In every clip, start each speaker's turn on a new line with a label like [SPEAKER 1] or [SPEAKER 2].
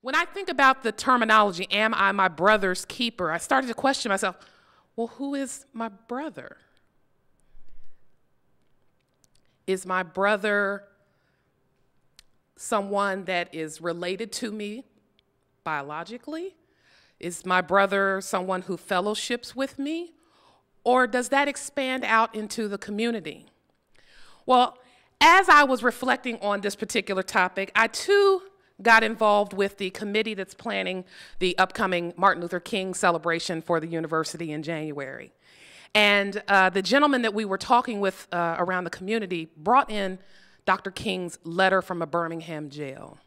[SPEAKER 1] When I think about the terminology, am I my brother's keeper, I started to question myself well, who is my brother? Is my brother someone that is related to me biologically? Is my brother someone who fellowships with me? Or does that expand out into the community? Well, as I was reflecting on this particular topic, I too got involved with the committee that's planning the upcoming Martin Luther King celebration for the university in January. And uh, the gentleman that we were talking with uh, around the community brought in Dr. King's letter from a Birmingham jail.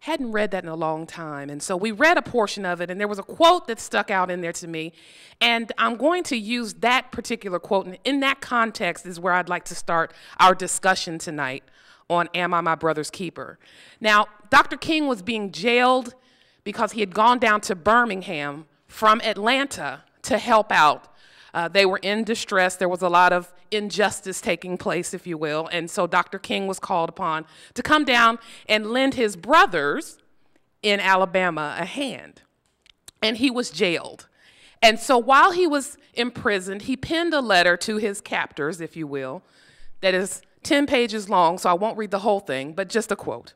[SPEAKER 1] Hadn't read that in a long time. And so we read a portion of it, and there was a quote that stuck out in there to me. And I'm going to use that particular quote. And in that context is where I'd like to start our discussion tonight on Am I My Brother's Keeper? Now, Dr. King was being jailed because he had gone down to Birmingham from Atlanta to help out. Uh, they were in distress. There was a lot of injustice taking place, if you will. And so Dr. King was called upon to come down and lend his brothers in Alabama a hand. And he was jailed. And so while he was imprisoned, he penned a letter to his captors, if you will, that is 10 pages long, so I won't read the whole thing, but just a quote.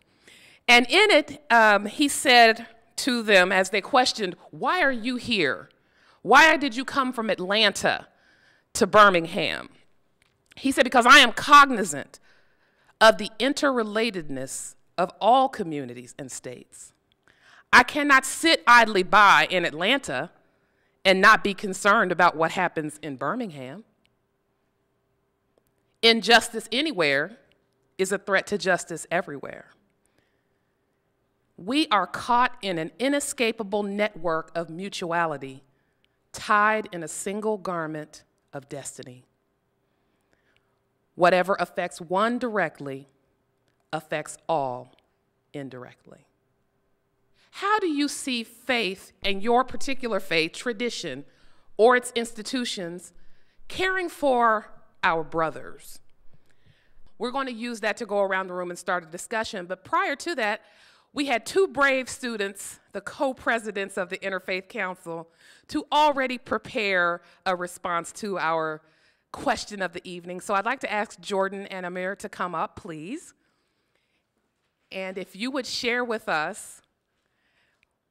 [SPEAKER 1] And in it, um, he said to them as they questioned, Why are you here? Why did you come from Atlanta to Birmingham? He said, Because I am cognizant of the interrelatedness of all communities and states. I cannot sit idly by in Atlanta and not be concerned about what happens in Birmingham. Injustice anywhere is a threat to justice everywhere. We are caught in an inescapable network of mutuality, tied in a single garment of destiny. Whatever affects one directly affects all indirectly. How do you see faith and your particular faith, tradition, or its institutions caring for our brothers. We're going to use that to go around the room and start a discussion. But prior to that, we had two brave students, the co presidents of the Interfaith Council, to already prepare a response to our question of the evening. So I'd like to ask Jordan and Amir to come up, please. And if you would share with us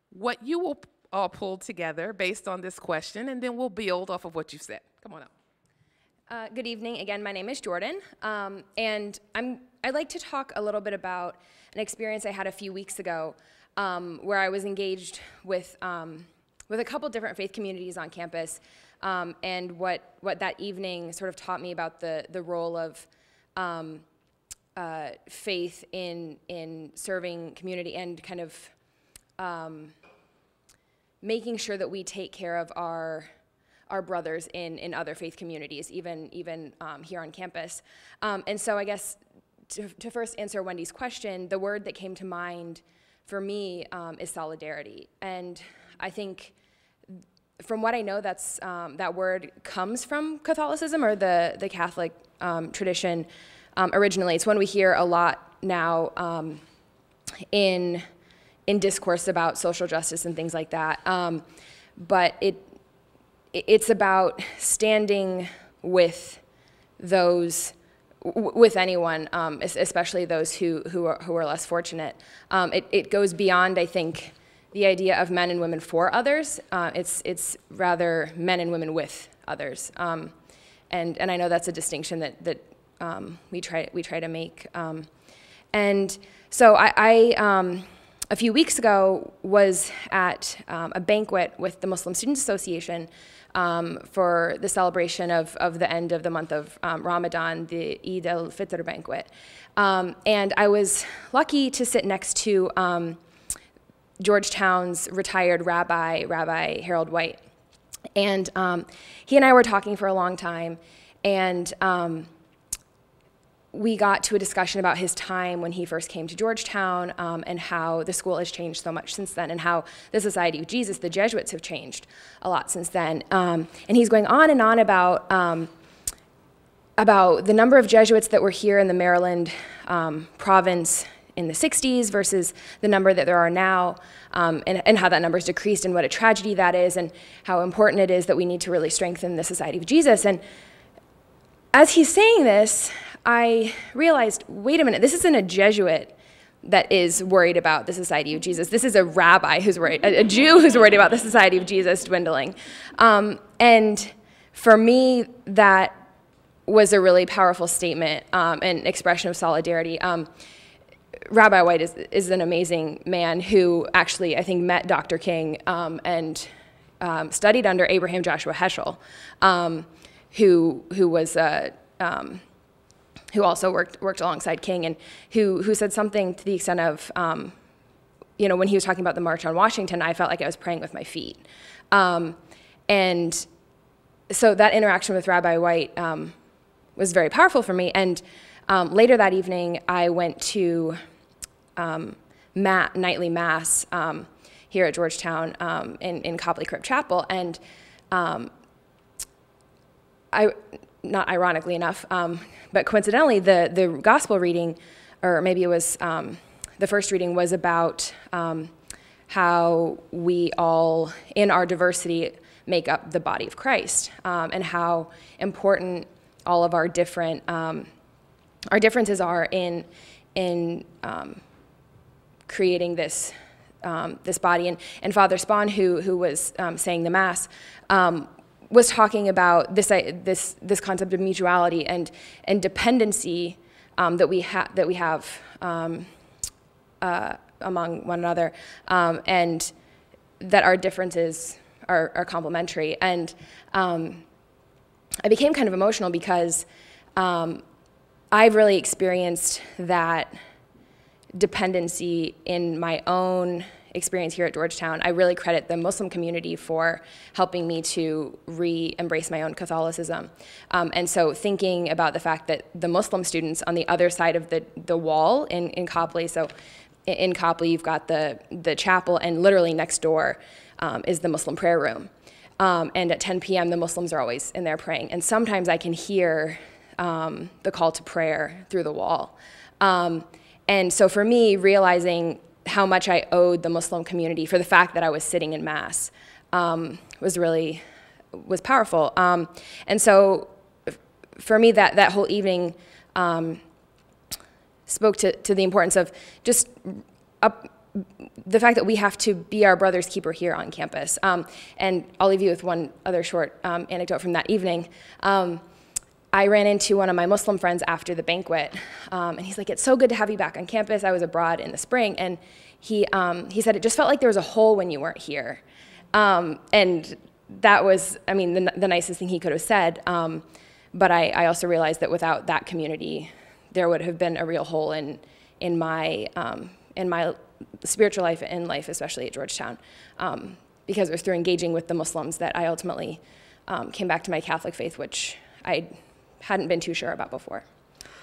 [SPEAKER 1] what you will all pull together based on this question, and then we'll build off of what you said. Come on up.
[SPEAKER 2] Uh, good evening. Again, my name is Jordan, um, and I'm, I'd like to talk a little bit about an experience I had a few weeks ago um, where I was engaged with, um, with a couple different faith communities on campus, um, and what, what that evening sort of taught me about the, the role of um, uh, faith in, in serving community and kind of um, making sure that we take care of our our brothers in, in other faith communities, even, even um, here on campus. Um, and so I guess to, to, first answer Wendy's question, the word that came to mind for me um, is solidarity. And I think from what I know, that's, um, that word comes from Catholicism or the, the Catholic um, tradition um, originally. It's one we hear a lot now in, in discourse about social justice and things like that. but it, it's about standing with those with anyone, um, especially those who, who, are, who are less fortunate. Um, it, it goes beyond, I think, the idea of men and women for others. Uh, it's, it's rather men and women with others. Um, and, and I know that's a distinction that, that um, we, try, we try to make. Um, and so I, I um, a few weeks ago was at a banquet with the Muslim Students Association um, for the celebration of, of the end of the month of um, Ramadan, the Eid al Fitr banquet. Um, and I was lucky to sit next to um, Georgetown's retired rabbi, Rabbi Harold White. And um, he and I were talking for a long time. And we got to a discussion about his time when he first came to Georgetown um, and how the school has changed so much since then, and how the Society of Jesus, the Jesuits, have changed a lot since then. Um, and he's going on and on about um, about the number of Jesuits that were here in the Maryland um, province in the 60s versus the number that there are now, um, and, and how that number has decreased, and what a tragedy that is, and how important it is that we need to really strengthen the Society of Jesus. And as he's saying this, I realized wait a minute, this isn't a Jesuit that is worried about the Society of Jesus. This is a rabbi who's worried, a, a Jew who's worried about the Society of Jesus dwindling. Um, and for me, that was a really powerful statement um, and expression of solidarity. Um, Rabbi White is, is an amazing man who actually, I think, met Dr. King um, and um, studied under Abraham Joshua Heschel, um, who, who was um, who also worked, worked alongside King and who, who said something to the extent of, um, you know, when he was talking about the March on Washington, I felt like I was praying with my feet. Um, and so that interaction with Rabbi White um, was very powerful for me. And um, later that evening, I went to um, ma nightly mass um, here at Georgetown in, in Copley Crypt Chapel. And I, not ironically enough, um, but coincidentally, the, the gospel reading, or maybe it was um, the first reading, was about um, how we all, in our diversity, make up the body of Christ, um, and how important all of our different um, our differences are in in um, creating this this body. And, and Father Spawn, who who was saying the mass was talking about this, uh, this, this concept of mutuality and, and dependency um, that, we ha- that we have um, uh, among one another, um, and that our differences are, are complementary. And um, I became kind of emotional because um, I've really experienced that dependency in my own experience here at Georgetown, I really credit the Muslim community for helping me to re-embrace my own Catholicism. Um, and so thinking about the fact that the Muslim students on the other side of the, the wall in, in Copley, so in Copley you've got the, the chapel and literally next door um, is the Muslim prayer room. Um, and at 10 p.m. the Muslims are always in there praying. And sometimes I can hear um, the call to prayer through the wall. Um, and so for me, realizing how much I owed the Muslim community for the fact that I was sitting in mass um, was really was powerful. Um, and so for me, that, that whole evening um, spoke to, to the importance of just up, the fact that we have to be our brother's keeper here on campus. Um, and I'll leave you with one other short um, anecdote from that evening. Um, I ran into one of my Muslim friends after the banquet, um, and he's like, "It's so good to have you back on campus. I was abroad in the spring, and he um, he said it just felt like there was a hole when you weren't here, um, and that was, I mean, the, the, nicest thing he could have said. Um, but I, I, also realized that without that community, there would have been a real hole in in my um, in my spiritual life and life, especially at Georgetown, um, because it was through engaging with the Muslims that I ultimately came back to my Catholic faith, which I hadn't been too sure about before.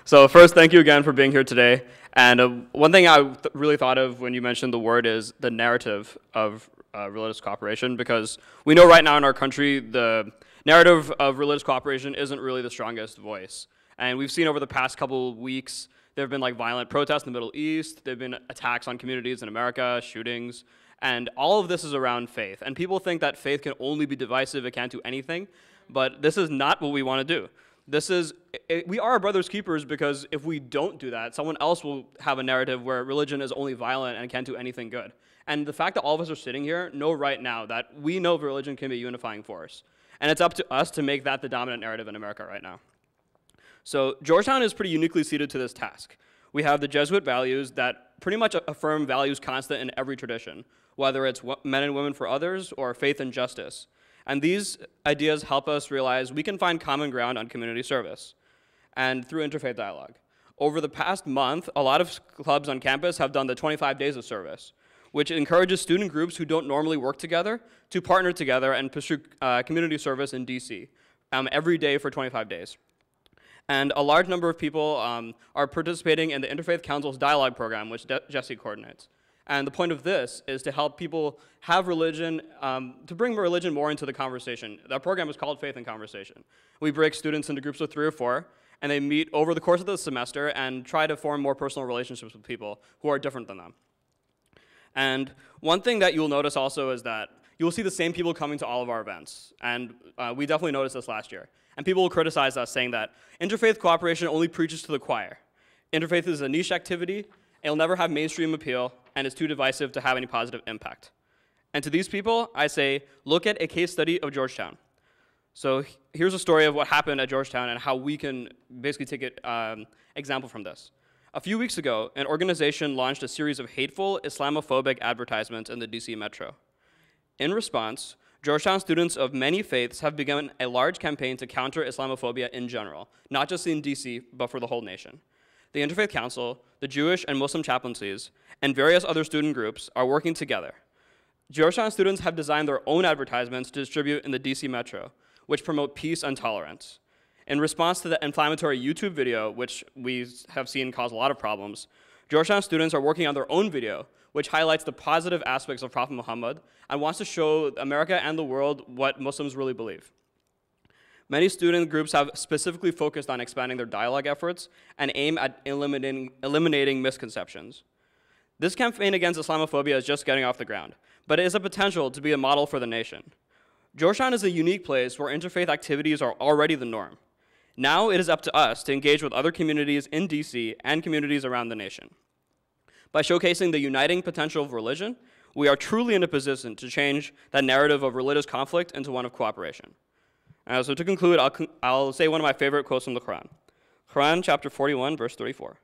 [SPEAKER 3] So first, thank you again for being here today. And uh, one thing I th really thought of when you mentioned the word is the narrative of uh, religious cooperation, because we know right now in our country the narrative of religious cooperation isn't really the strongest voice. And we've seen over the past couple weeks, there have been like violent protests in the Middle East, there have been attacks on communities in America, shootings, and all of this is around faith. And people think that faith can only be divisive, it can't do anything, but this is not what we want to do. This is, it, we are brothers keepers because if we don't do that, someone else will have a narrative where religion is only violent and can't do anything good. And the fact that all of us are sitting here know right now that we know religion can be a unifying force. And it's up to us to make that the dominant narrative in America right now. So Georgetown is pretty uniquely suited to this task. We have the Jesuit values that pretty much affirm values constant in every tradition, whether it's men and women for others or faith and justice. And these ideas help us realize we can find common ground on community service and through interfaith dialogue. Over the past month, a lot of clubs on campus have done the 25 days of service, which encourages student groups who don't normally work together to partner together and pursue uh, community service in DC um, every day for 25 days. And a large number of people um, are participating in the Interfaith Council's dialogue program, which De Jesse coordinates. And the point of this is to help people have religion, um, to bring religion more into the conversation. That program is called Faith in Conversation. We break students into groups of three or four, and they meet over the course of the semester and try to form more personal relationships with people who are different than them. And one thing that you'll notice also is that you'll see the same people coming to all of our events. And uh, we definitely noticed this last year. And people will criticize us saying that interfaith cooperation only preaches to the choir. Interfaith is a niche activity, it'll never have mainstream appeal, and is too divisive to have any positive impact. And to these people, I say, look at a case study of Georgetown. So here's a story of what happened at Georgetown and how we can basically take an um, example from this. A few weeks ago, an organization launched a series of hateful Islamophobic advertisements in the DC metro. In response, Georgetown students of many faiths have begun a large campaign to counter Islamophobia in general, not just in DC, but for the whole nation. The Interfaith Council, the Jewish and Muslim chaplaincies, and various other student groups are working together. Georgetown students have designed their own advertisements to distribute in the DC metro, which promote peace and tolerance. In response to the inflammatory YouTube video, which we have seen cause a lot of problems, Georgetown students are working on their own video, which highlights the positive aspects of Prophet Muhammad and wants to show America and the world what Muslims really believe. Many student groups have specifically focused on expanding their dialogue efforts and aim at eliminating, eliminating misconceptions. This campaign against Islamophobia is just getting off the ground, but it is a potential to be a model for the nation. Georgetown is a unique place where interfaith activities are already the norm. Now it is up to us to engage with other communities in DC and communities around the nation. By showcasing the uniting potential of religion, we are truly in a position to change that narrative of religious conflict into one of cooperation. Uh, so to conclude, I'll, con I'll say one of my favorite quotes from the Quran. Quran chapter 41, verse 34.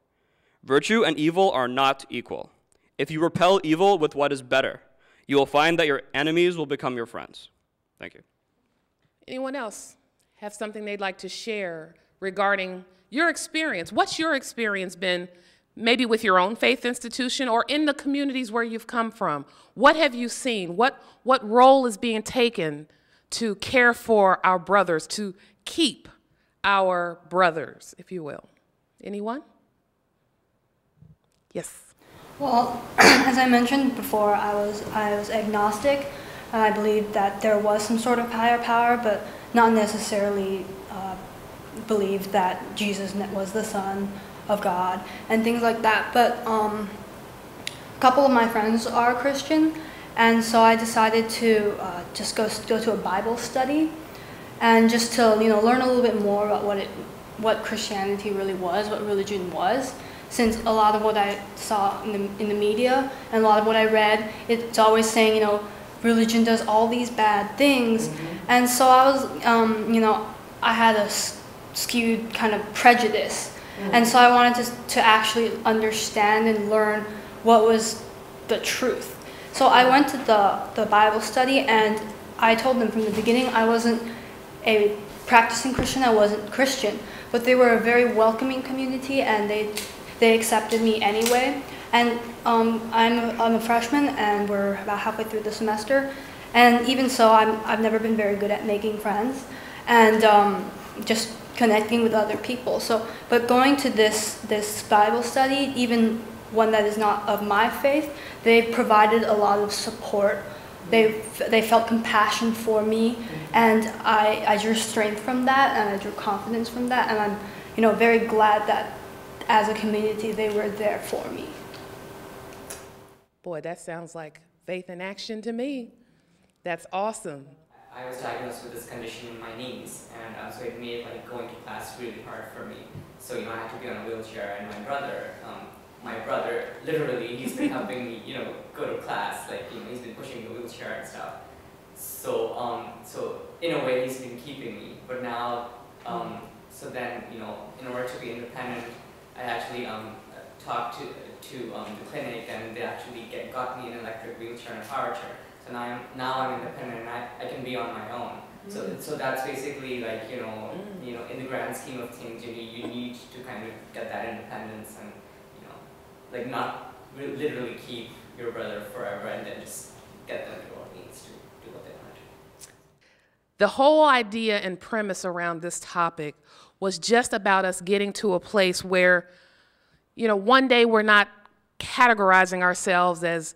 [SPEAKER 3] Virtue and evil are not equal. If you repel evil with what is better, you will find that your enemies will become your friends. Thank you.
[SPEAKER 1] Anyone else have something they'd like to share regarding your experience? What's your experience been, maybe with your own faith institution or in the communities where you've come from? What have you seen? What, what role is being taken to care for our brothers, to keep our brothers, if you will? Anyone? Yes.
[SPEAKER 4] Well, as I mentioned before, I was I was agnostic, and I believed that there was some sort of higher power, but not necessarily uh, believed that Jesus was the Son of God and things like that. But um, a couple of my friends are Christian, and so I decided to uh, just go go to a Bible study, and just to you know learn a little bit more about what it what Christianity really was, what religion was since a lot of what I saw in the, in the media and a lot of what I read, it's always saying, you know, religion does all these bad things. Mm-hmm. And so I was, um, you know, I had a skewed kind of prejudice. Mm-hmm. And so I wanted to, to actually understand and learn what was the truth. So I went to the, the Bible study and I told them from the beginning I wasn't a practicing Christian, I wasn't Christian. But they were a very welcoming community and they, they accepted me anyway. And um, I'm, a, I'm a freshman, and we're about halfway through the semester. And even so, I'm, I've never been very good at making friends and um, just connecting with other people. So, but going to this, this Bible study, even one that is not of my faith, they provided a lot of support. They, they felt compassion for me, and I, I drew strength from that, and I drew confidence from that, and I'm you know, very glad that as a community they were there for me.
[SPEAKER 1] Boy, that sounds like faith in action to me. That's awesome.
[SPEAKER 5] I was diagnosed with this condition in my knees, and um, so it made like going to class really hard for me. So you know, I had to be on a wheelchair, and my brother, um, my brother, literally, he's been helping me, you know, go to class. Like you know, he's been pushing the wheelchair and stuff. So um, so in a way, he's been keeping me. But now, um, so then you know, in order to be independent, I actually um, talked to to um, the clinic and they actually get, got me an electric wheelchair and a power chair. So now I'm, now I'm independent and I, I can be on my own. Mm. So, so that's basically like, you know, mm. you know, in the grand scheme of things, you need, you need to kind of get that independence and, like not literally keep your brother forever and then just get them to what needs to do what they want to. Do.
[SPEAKER 1] The whole idea and premise around this topic was just about us getting to a place where you know, one day we're not categorizing ourselves as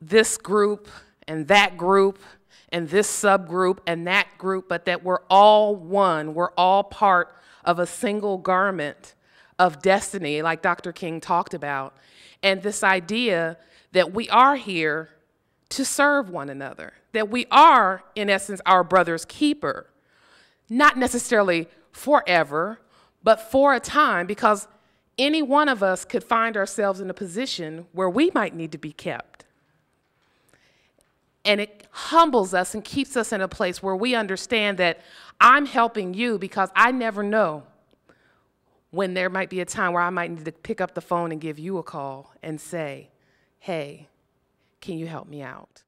[SPEAKER 1] this group and that group and this subgroup and that group, but that we're all one. We're all part of a single garment of destiny, like Dr. King talked about, and this idea that we are here to serve one another, that we are, in essence, our brother's keeper, not necessarily forever, but for a time, because any one of us could find ourselves in a position where we might need to be kept. And it humbles us and keeps us in a place where we understand that I'm helping you because I never know when there might be a time where I might need to pick up the phone and give you a call and say, hey, can you help me out?